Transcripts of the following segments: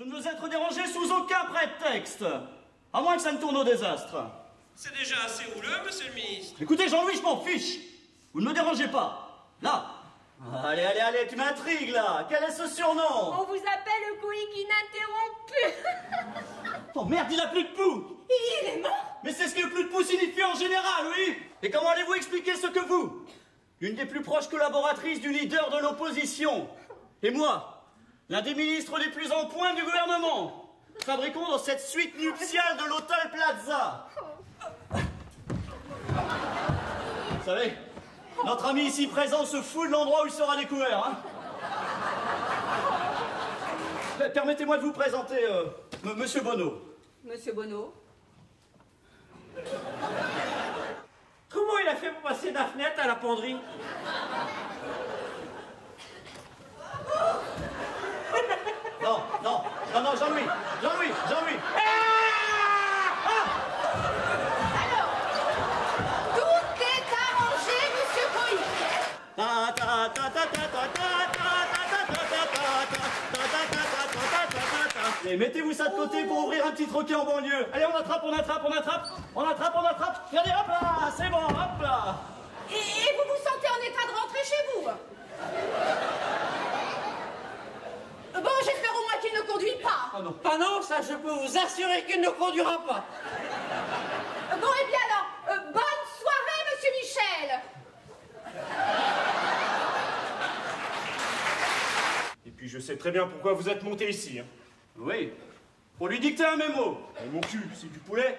Je ne veux être dérangé sous aucun prétexte, à moins que ça ne tourne au désastre. C'est déjà assez houleux, monsieur le ministre. Écoutez, Jean-Louis, je m'en fiche. Vous ne me dérangez pas. Là. Allez, allez, allez, tu m'intrigues là. Quel est ce surnom? On vous appelle le couic ininterrompu. Oh merde, il a plus de poux Il est mort Mais c'est ce que plus de poux signifie en général, oui Et comment allez-vous expliquer ce que vous, une des plus proches collaboratrices du leader de l'opposition, et moi, l'un des ministres les plus en point du gouvernement, fabriquons dans cette suite nuptiale de l'hôtel Plaza. Vous savez, notre ami ici présent se fout de l'endroit où il sera découvert, hein. Permettez-moi de vous présenter euh, M- Monsieur Bonneau. Monsieur Bonneau. Comment il a fait pour passer de la fenêtre à la penderie? Et mettez-vous ça de côté pour ouvrir un petit troquet en banlieue. Allez, on attrape, on attrape, on attrape, on attrape, on attrape. Regardez, hop là, c'est bon, hop là. et, vous vous sentez en état de rentrer chez vous Bon, j'espère au moins qu'il ne conduit pas. Non. Ah non, ça je peux vous assurer qu'il ne conduira pas. Bon, et bien alors, euh, bonne soirée, monsieur Michel Et puis je sais très bien pourquoi vous êtes monté ici. hein. Oui, pour lui dicter un mémo. Et mon cul, c'est du poulet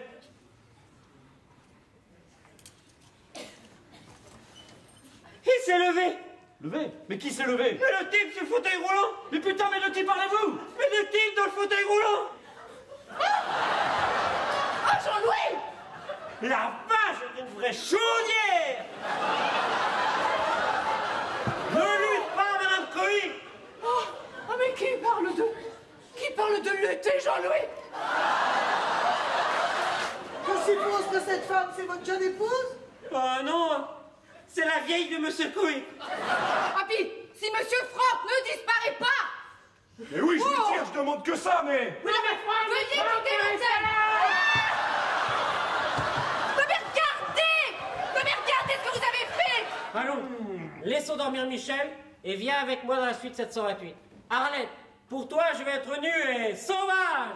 Il s'est levé. Levé? Mais qui s'est levé? Mais le type sur le fauteuil roulant. Mais putain, mais de qui parlez-vous? Mais le type dans le fauteuil roulant. Oh, Jean-Louis La vache est une vraie chaudière. Ne lutte pas, Madame Coï. oh, oh, mais qui parle de... Qui parle de lutter, Jean-Louis Je suppose que cette femme, c'est votre jeune épouse? Ah non, c'est la vieille de Monsieur Coï. Ah, puis, si monsieur Franck ne disparaît pas! Mais oui, je Oh! vous tire, je demande que ça, mais... Veuillez quitter l'hôtel Non mais regardez! Non mais regardez ce que vous avez fait! Allons, laissons dormir Michel et viens avec moi dans la suite 728. Arlette, pour toi, je vais être nu et sauvage